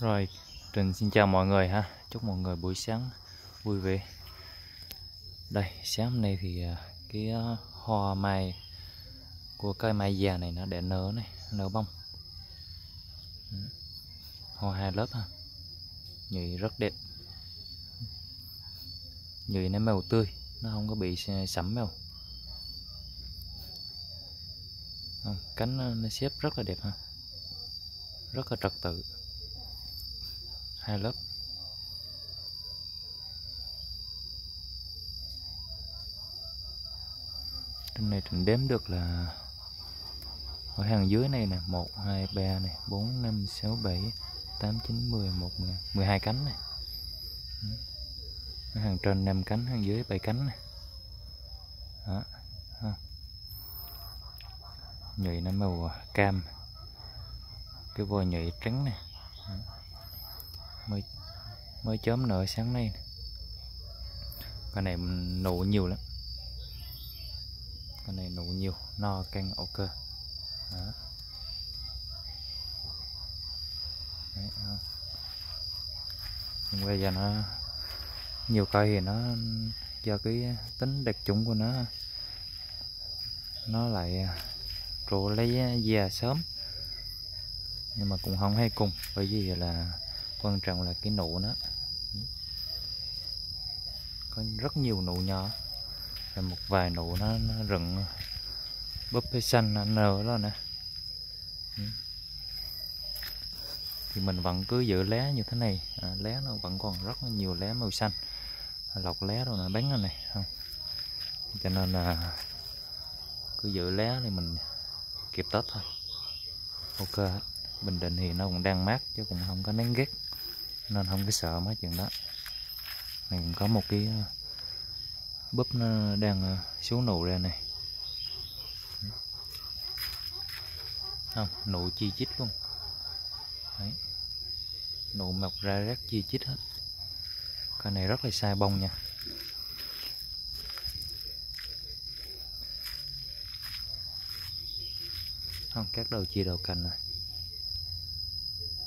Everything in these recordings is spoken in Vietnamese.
Rồi, Trình xin chào mọi người ha. Chúc mọi người buổi sáng vui vẻ. Đây, sáng hôm nay thì à, cái à, hoa mai của cây mai già này nó để nở này, nở bông. Ừ. Hoa hai lớp ha. Nhụy rất đẹp. Nhụy nó màu tươi, nó không có bị sẫm màu. Cánh nó xếp rất là đẹp ha. Rất là trật tự hai lớp. Trên này mình đếm được là ở hàng dưới này nè, một, hai, ba này, bốn, năm, sáu, bảy, tám, chín, mười, một, mười hai cánh này. Ở hàng trên năm cánh, hàng dưới bảy cánh này. Đó. Nhụy nó màu cam. Cái vòi nhụy trắng này mới mới chớm nở sáng nay. Con này nụ nhiều lắm. Con này nụ nhiều no canh ok đó. Đấy, nhưng bây giờ nó nhiều cây thì nó do cái tính đặc trùng của nó nó lại à, rủ lấy à, già sớm. Nhưng mà cũng không hay cùng bởi vì là quan trọng là cái nụ nó. Có rất nhiều nụ nhỏ. Và một vài nụ nó, nó rừng búp bê xanh nó nở đó nè. Thì mình vẫn cứ giữ lá như thế này. À, lá nó vẫn còn rất nhiều lá màu xanh. Lọc lá rồi nó bánh rồi này không? Cho nên là cứ giữ lá thì mình kịp tết thôi. Ok bình định thì nó cũng đang mát chứ cũng không có nén ghét. Nên không có sợ mấy chuyện đó. Này cũng có một cái ờ, búp nó đang ờ, xuống nụ ra này không, nụ chi chít luôn. Đấy. nụ mọc ra rất chi chít hết. Con này rất là sai bông nha. Không, các đầu chia đầu cành này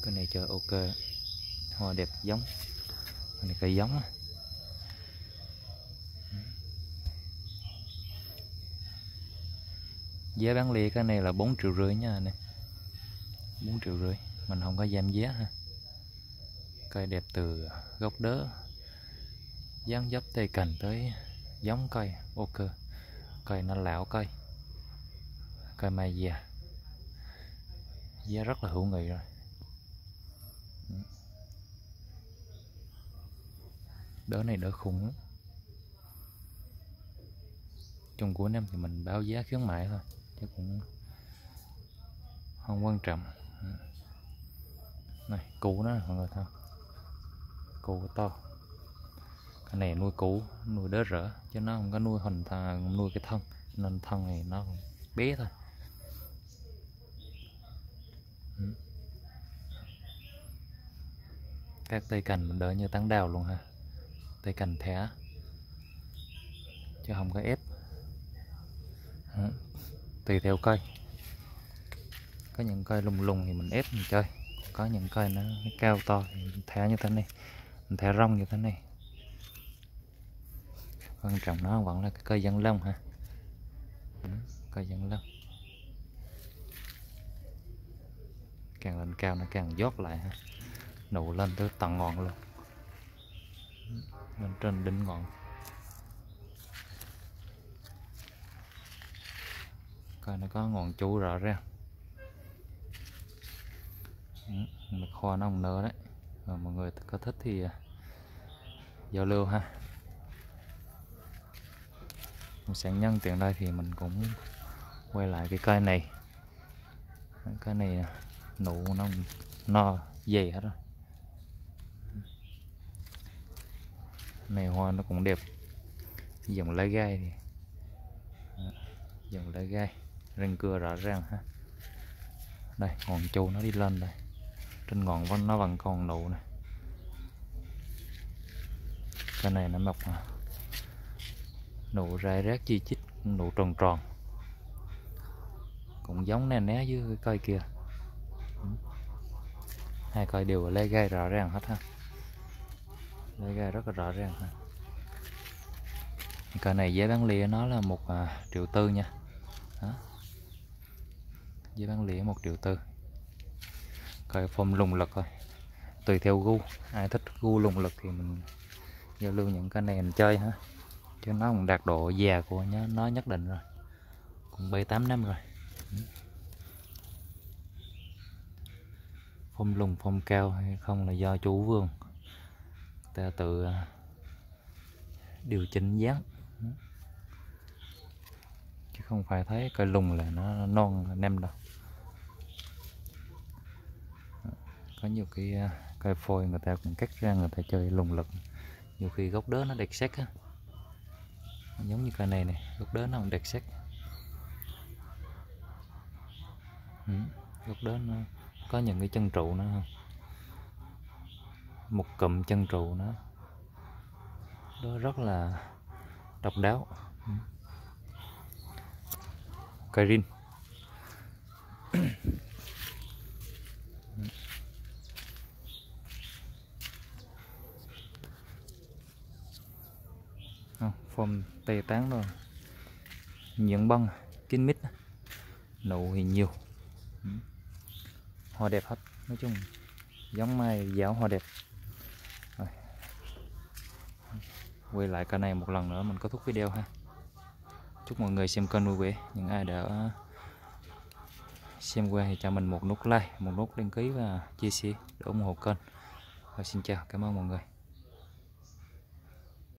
cái này chơi ok. Hoa đẹp giống. Cái này cây giống giá bán lẻ cái này là 4 triệu rưỡi nha này 4 triệu rưỡi. Mình không có giảm giá ha. Cây đẹp từ gốc đớ. Dáng dấp tay cành tới giống cây. Ok. Cây nó lão cây. Cây mai già giá rất là hữu nghị rồi. Đỡ này đỡ khủng lắm. Trong của năm thì mình báo giá khuyến mại thôi, chứ cũng không quan trọng. Này, cũ đó mọi người thôi cũ to. Cái này nuôi cũ, nuôi đỡ rỡ chứ nó không có nuôi hình thà nuôi cái thân. Nên thân này nó bé thôi. Các cây cành mình đỡ như tán đào luôn ha tay cành thẻ. Chứ không có ép. Tùy theo cây có những cây lùng lùng thì mình ép mình chơi. Có những cây nó cao to thì mình thẻ như thế này. Mình thẻ rong như thế này. Quan trọng nó vẫn là cái cây dân lông ha. Cây dân lông. Càng lên cao nó càng dốt lại ha. Nụ lên tới tận ngọn luôn lên trên đỉnh ngọn. Coi nó có ngọn chú rõ ra ừ, mật kho nó không nở đấy. Rồi mọi người có thích thì à, giao lưu ha. Mình sẽ nhân tiện đây thì mình cũng quay lại cái cây này. Cái này à, nụ nó no dày hết rồi. Này hoa nó cũng đẹp. Dòng lá gai thì. Dòng lá gai. Răng cưa rõ ràng ha. Đây, ngọn chu nó đi lên đây. Trên ngọn vẫn, nó vẫn còn nụ này cái này nó mọc nụ rải rác chi chít, nụ tròn tròn. Cũng giống nè né với cây kia. Ừ. Hai cây đều lá gai rõ ràng hết ha. Đây gai rất là rõ ràng ha. Cái này giá bán lẻ nó là một à, triệu tư nha. Đó. giá bán lẻ một triệu tư. Coi form lùng lực thôi tùy theo gu. Ai thích gu lùng lực thì mình giao lưu những cái này mình chơi ha. Chứ nó cũng đạt độ già của nó, nó nhất định rồi. Cũng bảy tám năm rồi. Phong lùng phong cao hay không là do chú vườn tự à, điều chỉnh dáng chứ không phải thấy cây lùng là nó non nem đâu. Có nhiều cái à, cây phôi người ta cũng cắt ra người ta chơi lùng lực nhiều khi gốc đớ nó đẹp sắc á. Giống như cây này này gốc đớ nó không đẹp sắc. Ừ, gốc đớ nó có những cái chân trụ nữa không? Một cụm chân trụ nữa. Đó rất là độc đáo. Ừ. cây rin ờ, form tê tán rồi. Những bông kín mít, nụ thì nhiều. Hoa đẹp hết. Nói chung, giống mai giáo hoa đẹp rồi quay lại cái này một lần nữa, mình kết thúc video ha. Chúc mọi người xem kênh vui vẻ. Những ai đã xem qua thì cho mình một nút like, một nút đăng ký và chia sẻ để ủng hộ kênh. Và xin chào. Cảm ơn mọi người.